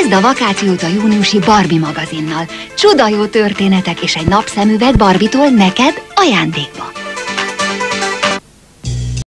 Kezd a vakációt a júniusi Barbie magazinnal. Csuda jó történetek és egy napszemüveg Barbitól neked ajándékba.